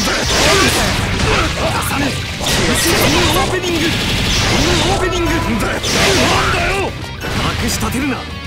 さし立てるな